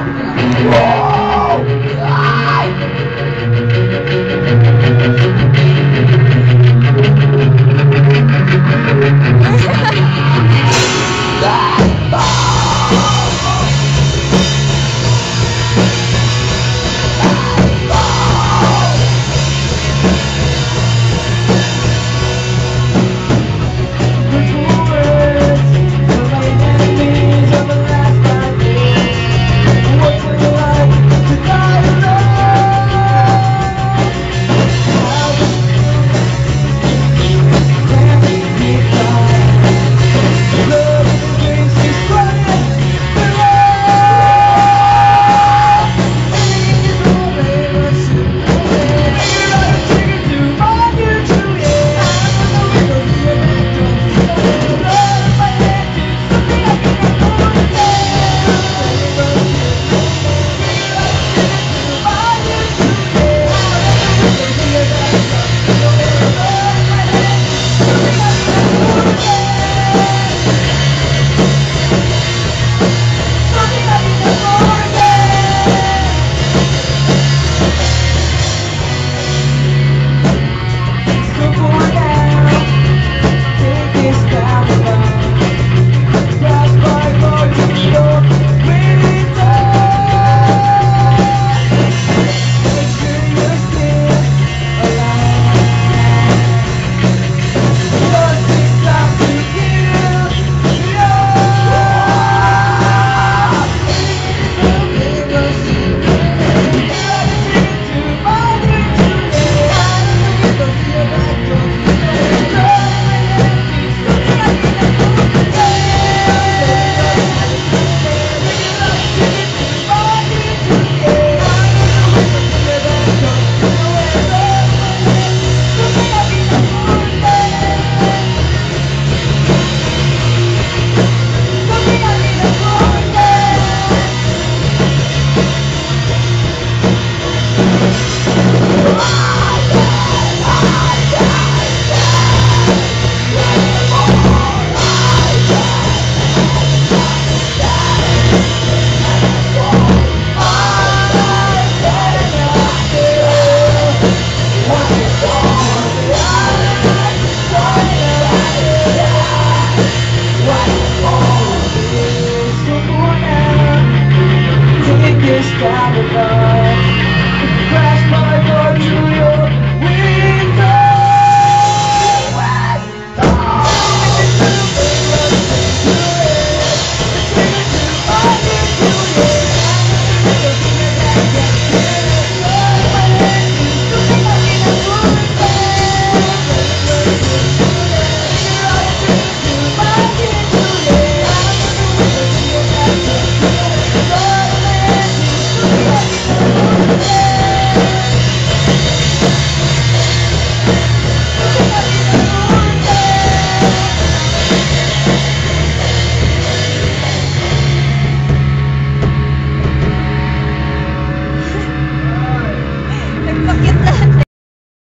Take this